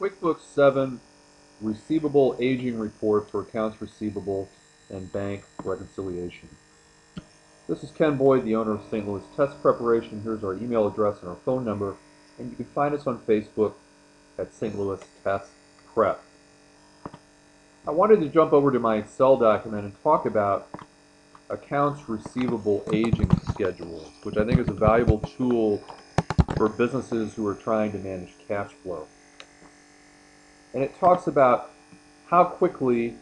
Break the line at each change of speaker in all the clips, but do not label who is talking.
QuickBooks 7 Receivable Aging Report for Accounts Receivable and Bank Reconciliation. This is Ken Boyd, the owner of St. Louis Test Preparation. Here's our email address and our phone number, and you can find us on Facebook at St. Louis Test Prep. I wanted to jump over to my Excel document and talk about accounts receivable aging schedules, which I think is a valuable tool for businesses who are trying to manage cash flow. And it talks about how quickly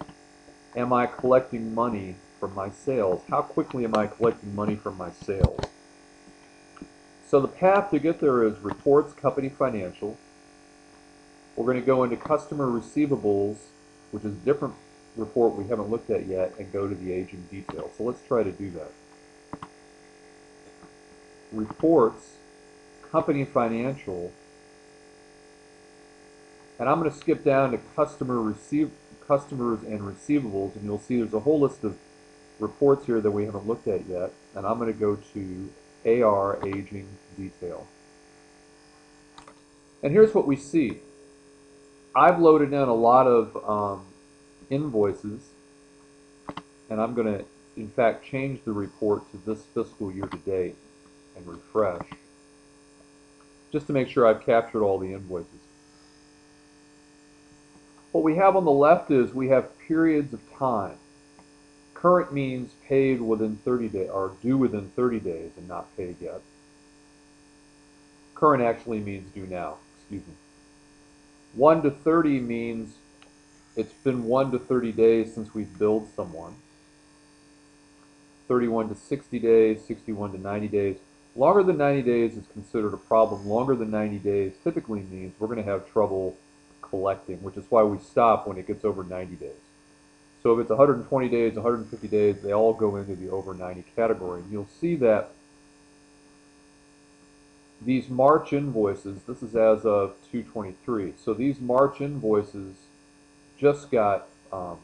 am I collecting money from my sales? How quickly am I collecting money from my sales? So the path to get there is reports, company financial. We're going to go into customer receivables, which is a different report we haven't looked at yet, and go to the aging detail. So let's try to do that. Reports, company financial, and I'm going to skip down to customer receive, customers and receivables, and you'll see there's a whole list of reports here that we haven't looked at yet. And I'm going to go to AR aging detail. And here's what we see. I've loaded in a lot of um, invoices, and I'm going to, in fact, change the report to this fiscal year to date and refresh, just to make sure I've captured all the invoices. What we have on the left is we have periods of time. Current means paid within 30 days, or due within 30 days and not paid yet. Current actually means due now, excuse me. 1 to 30 means it's been 1 to 30 days since we've billed someone. 31 to 60 days, 61 to 90 days. Longer than 90 days is considered a problem. Longer than 90 days typically means we're going to have trouble collecting, which is why we stop when it gets over 90 days. So if it's 120 days, 150 days, they all go into the over 90 category. And you'll see that these March invoices, this is as of 223. So these March invoices just got um,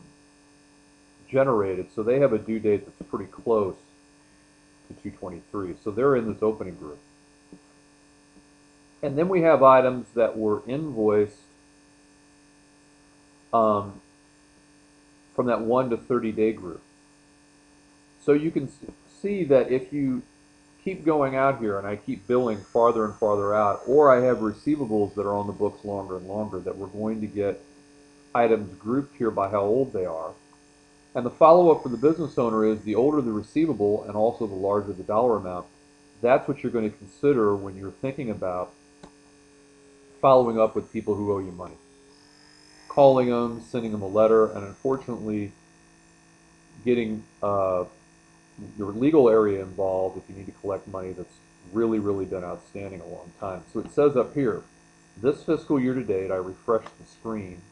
generated, so they have a due date that's pretty close to 223. So they're in this opening group. And then we have items that were invoiced um, from that 1 to 30 day group. So you can see that if you keep going out here and I keep billing farther and farther out, or I have receivables that are on the books longer and longer, that we're going to get items grouped here by how old they are. And the follow-up for the business owner is the older the receivable and also the larger the dollar amount. That's what you're going to consider when you're thinking about following up with people who owe you money calling them, sending them a letter, and unfortunately getting uh, your legal area involved if you need to collect money that's really, really been outstanding a long time. So it says up here, this fiscal year to date, I refreshed the screen.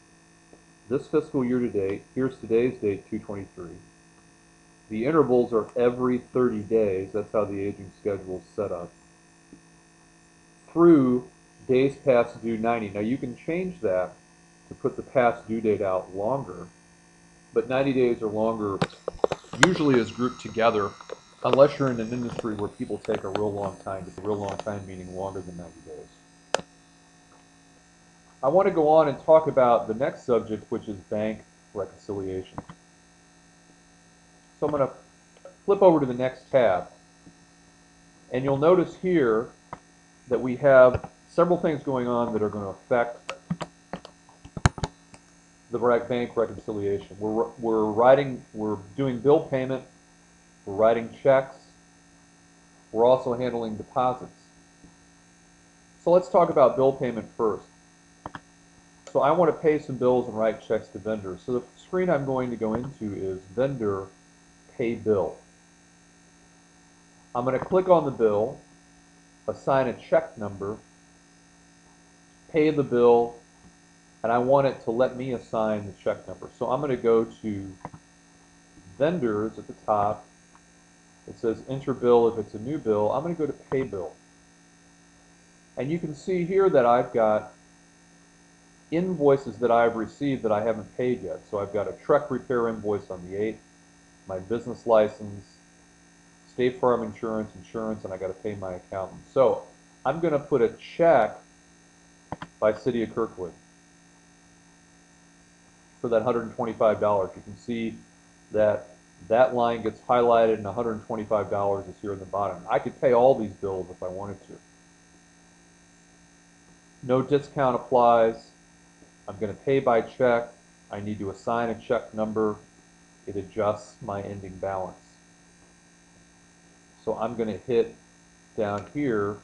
This fiscal year to date, here's today's date, 223. The intervals are every 30 days. That's how the aging schedule is set up. Through days past due 90. Now you can change that to put the past due date out longer, but 90 days or longer usually is grouped together unless you're in an industry where people take a real long time, a real long time meaning longer than 90 days. I want to go on and talk about the next subject, which is bank reconciliation. So I'm going to flip over to the next tab, and you'll notice here that we have several things going on that are going to affect the bank reconciliation. We're, we're writing, we're doing bill payment, we're writing checks, we're also handling deposits. So let's talk about bill payment first. So I want to pay some bills and write checks to vendors. So the screen I'm going to go into is vendor pay bill. I'm going to click on the bill, assign a check number, pay the bill, and I want it to let me assign the check number. So I'm going to go to vendors at the top. It says enter bill if it's a new bill. I'm going to go to pay bill. And you can see here that I've got invoices that I've received that I haven't paid yet. So I've got a truck repair invoice on the 8th, my business license, State Farm insurance, insurance, and I got to pay my accountant. So I'm going to put a check by City of Kirkwood. For that $125. You can see that that line gets highlighted and $125 is here in the bottom. I could pay all these bills if I wanted to. No discount applies. I'm going to pay by check. I need to assign a check number. It adjusts my ending balance. So I'm going to hit down here,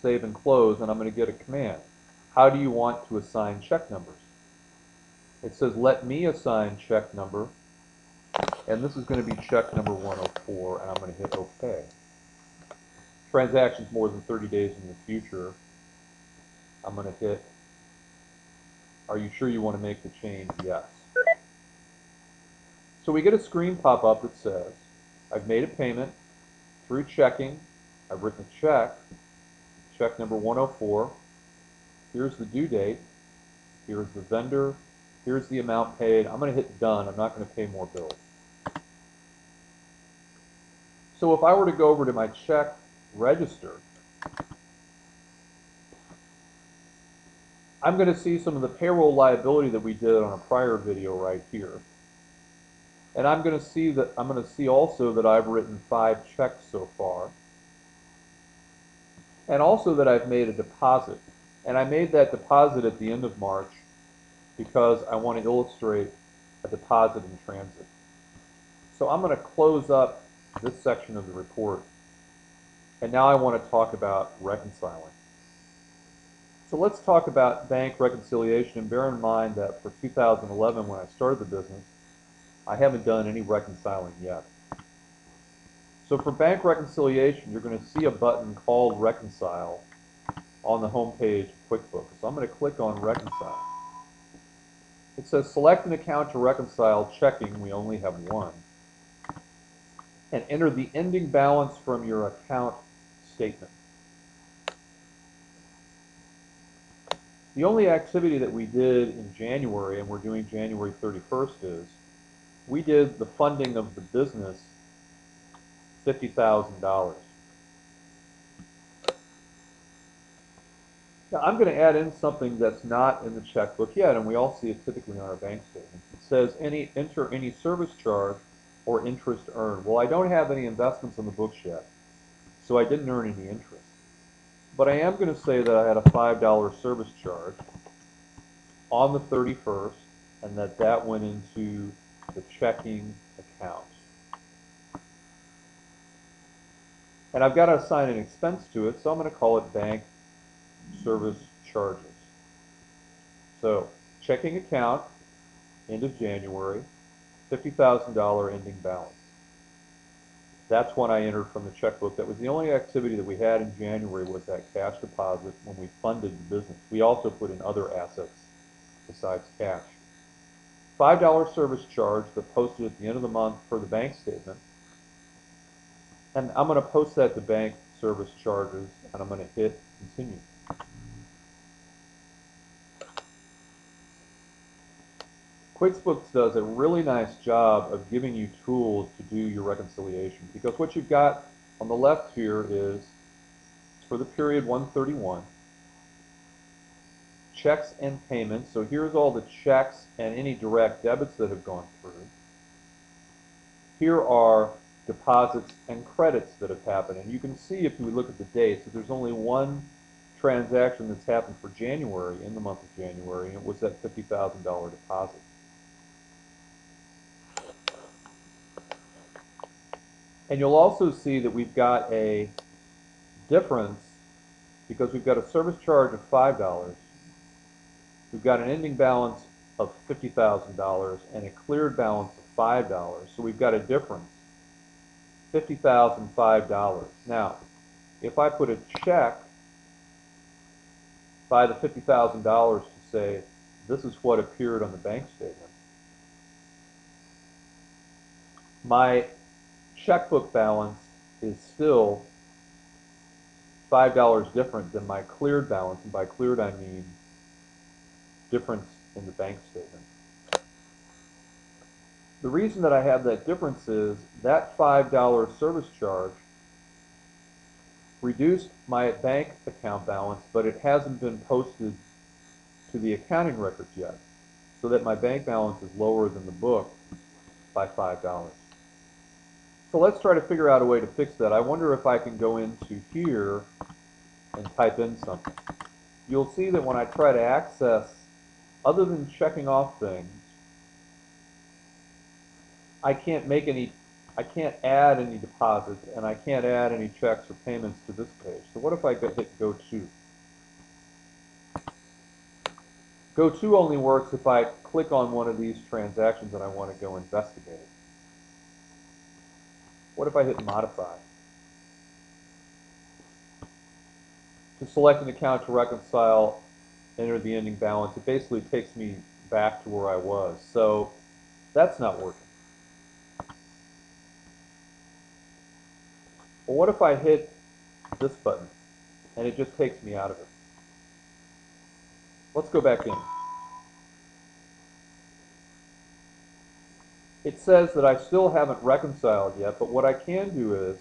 save and close, and I'm going to get a command. How do you want to assign check numbers? It says let me assign check number, and this is going to be check number 104, and I'm going to hit OK. Transactions more than 30 days in the future, I'm going to hit, are you sure you want to make the change? Yes. So we get a screen pop up that says, I've made a payment through checking, I've written a check, check number 104, here's the due date, here's the vendor, here's the amount paid, I'm going to hit done, I'm not going to pay more bills. So if I were to go over to my check register, I'm going to see some of the payroll liability that we did on a prior video right here. And I'm going to see that I'm going to see also that I've written five checks so far. And also that I've made a deposit. And I made that deposit at the end of March because I want to illustrate a deposit in transit. So I'm going to close up this section of the report. And now I want to talk about reconciling. So let's talk about bank reconciliation and bear in mind that for 2011 when I started the business, I haven't done any reconciling yet. So for bank reconciliation, you're going to see a button called Reconcile on the home page of QuickBooks. So I'm going to click on Reconcile. It says select an account to reconcile checking, we only have one, and enter the ending balance from your account statement. The only activity that we did in January, and we're doing January 31st, is we did the funding of the business $50,000. Now I'm going to add in something that's not in the checkbook yet, and we all see it typically on our bank statements. It says any enter any service charge or interest earned. Well, I don't have any investments on the books yet, so I didn't earn any interest. But I am going to say that I had a $5 service charge on the 31st and that that went into the checking account. And I've got to assign an expense to it, so I'm going to call it bank service charges. So, checking account, end of January, $50,000 ending balance. That's when I entered from the checkbook. That was the only activity that we had in January was that cash deposit when we funded the business. We also put in other assets besides cash. $5 service charge that posted at the end of the month for the bank statement. And I'm going to post that to bank service charges and I'm going to hit continue. QuickBooks does a really nice job of giving you tools to do your reconciliation because what you've got on the left here is for the period 131 checks and payments. So here's all the checks and any direct debits that have gone through. Here are deposits and credits that have happened. And you can see if we look at the dates that there's only one transaction that's happened for January in the month of January and it was that $50,000 deposit And you'll also see that we've got a difference because we've got a service charge of $5. We've got an ending balance of $50,000 and a cleared balance of $5. So we've got a difference, $50,005. Now, if I put a check by the $50,000 to say, this is what appeared on the bank statement, my checkbook balance is still $5 different than my cleared balance, and by cleared I mean difference in the bank statement. The reason that I have that difference is that $5 service charge reduced my bank account balance, but it hasn't been posted to the accounting records yet. so that my bank balance is lower than the book by $5. So let's try to figure out a way to fix that. I wonder if I can go into here and type in something. You'll see that when I try to access, other than checking off things, I can't make any, I can't add any deposits, and I can't add any checks or payments to this page. So what if I hit Go To? Go To only works if I click on one of these transactions and I want to go investigate it. What if I hit Modify? To select an account to reconcile, enter the ending balance, it basically takes me back to where I was. So that's not working. Well, what if I hit this button and it just takes me out of it? Let's go back in. It says that I still haven't reconciled yet, but what I can do is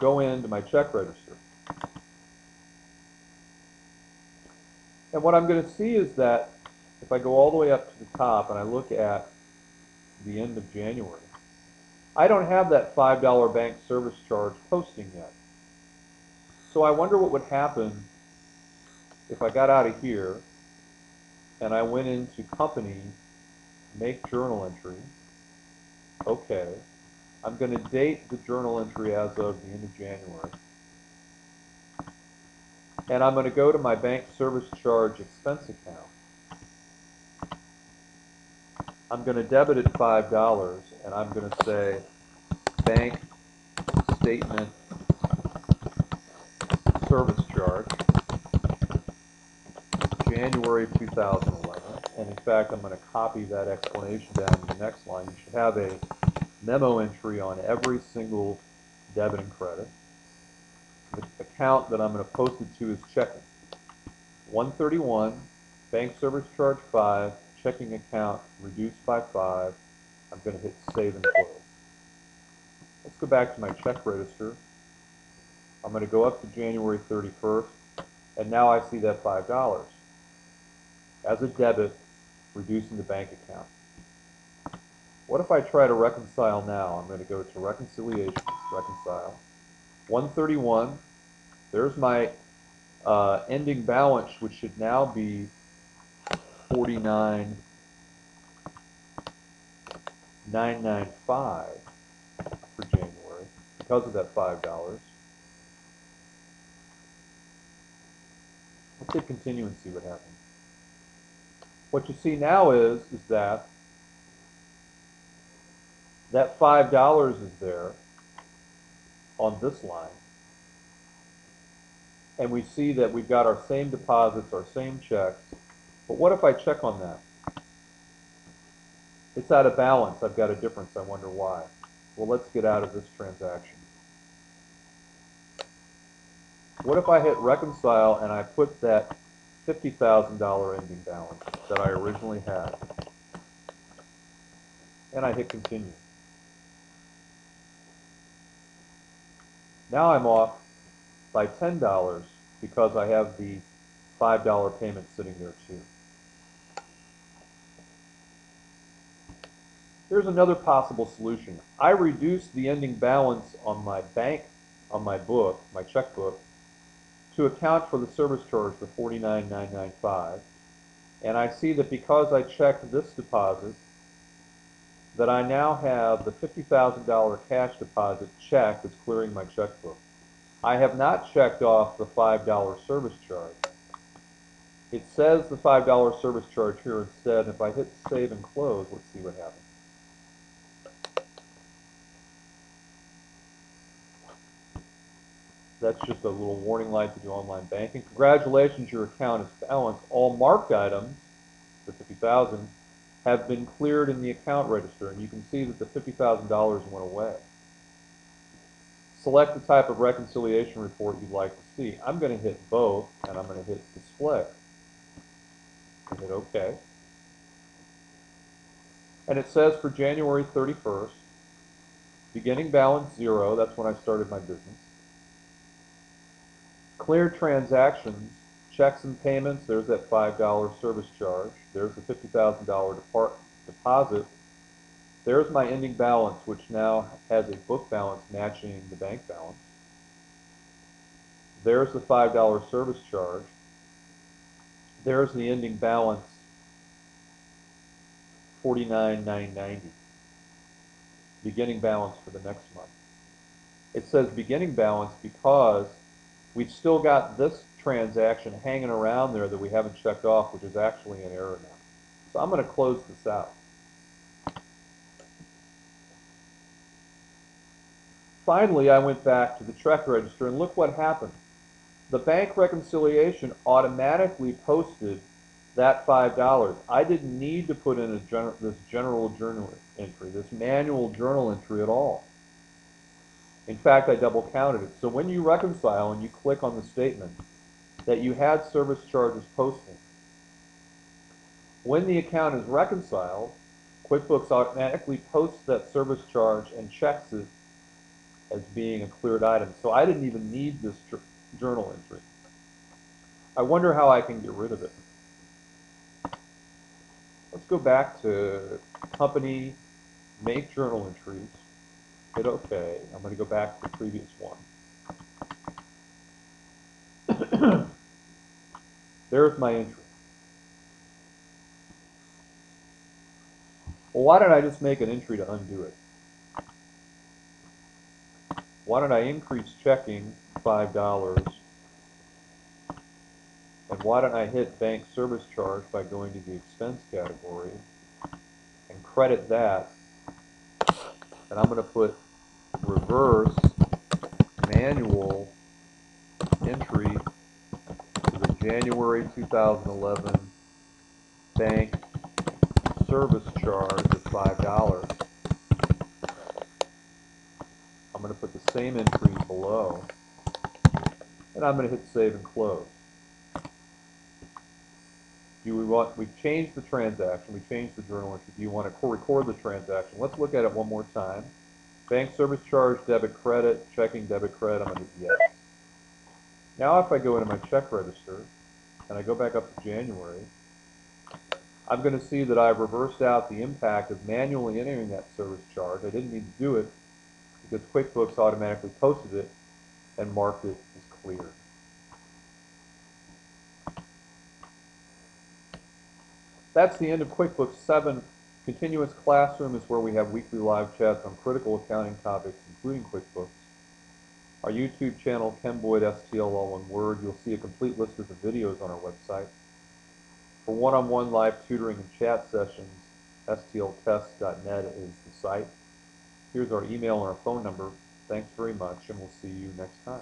go into my check register. And what I'm going to see is that if I go all the way up to the top and I look at the end of January, I don't have that $5 bank service charge posting yet. So I wonder what would happen if I got out of here and I went into company, make journal entry. Okay. I'm going to date the journal entry as of the end of January. And I'm going to go to my bank service charge expense account. I'm going to debit it $5 and I'm going to say bank statement service charge January 2011 and in fact I'm going to copy that explanation down to the next line. You should have a memo entry on every single debit and credit. The account that I'm going to post it to is checking. 131, bank service charge 5, checking account reduced by 5. I'm going to hit save and close. Let's go back to my check register. I'm going to go up to January 31st, and now I see that $5 as a debit, reducing the bank account. What if I try to reconcile now? I'm going to go to reconciliations, reconcile. 131, there's my uh, ending balance, which should now be 49,995 for January because of that $5. Let's hit continue and see what happens. What you see now is, is that that $5 is there on this line. And we see that we've got our same deposits, our same checks. But what if I check on that? It's out of balance. I've got a difference. I wonder why. Well, let's get out of this transaction. What if I hit reconcile and I put that $50,000 ending balance that I originally had? And I hit continue. Now I'm off by $10 because I have the $5 payment sitting there too. Here's another possible solution. I reduce the ending balance on my bank, on my book, my checkbook, to account for the service charge, the 49995 and I see that because I checked this deposit, that I now have the $50,000 cash deposit check that's clearing my checkbook. I have not checked off the $5 service charge. It says the $5 service charge here instead. If I hit save and close, let's see what happens. That's just a little warning light to do online banking. Congratulations, your account is balanced. All marked items, the 50000 have been cleared in the account register, and you can see that the $50,000 went away. Select the type of reconciliation report you'd like to see. I'm going to hit both, and I'm going to hit display. Hit OK. And it says for January 31st, beginning balance zero, that's when I started my business. Clear transactions checks and payments, there's that $5 service charge. There's the $50,000 depart, deposit. There's my ending balance, which now has a book balance matching the bank balance. There's the $5 service charge. There's the ending balance, 49,990. Beginning balance for the next month. It says beginning balance because we've still got this transaction hanging around there that we haven't checked off, which is actually an error now. So I'm going to close this out. Finally, I went back to the check register and look what happened. The bank reconciliation automatically posted that $5. I didn't need to put in gener this general journal entry, this manual journal entry at all. In fact, I double counted it. So when you reconcile and you click on the statement that you had service charges posting, when the account is reconciled, QuickBooks automatically posts that service charge and checks it as being a cleared item. So I didn't even need this journal entry. I wonder how I can get rid of it. Let's go back to company, make journal entries, hit OK. I'm going to go back to the previous one. There's my entry. Well, why don't I just make an entry to undo it? Why don't I increase checking $5 and why don't I hit bank service charge by going to the expense category and credit that. And I'm going to put reverse manual entry January 2011 bank service charge of $5. I'm going to put the same entry below and I'm going to hit save and close. Do we want, we've changed the transaction, we changed the journal entry. Do you want to record the transaction? Let's look at it one more time. Bank service charge, debit, credit, checking, debit, credit, I'm going to yes. Now if I go into my check register, and I go back up to January, I'm going to see that I've reversed out the impact of manually entering that service charge. I didn't need to do it because QuickBooks automatically posted it and marked it as clear. That's the end of QuickBooks 7. Continuous Classroom is where we have weekly live chats on critical accounting topics, including QuickBooks. Our YouTube channel, Ken Boyd STL, all one word. You'll see a complete list of the videos on our website. For one-on-one -on -one live tutoring and chat sessions, stltest.net is the site. Here's our email and our phone number. Thanks very much, and we'll see you next time.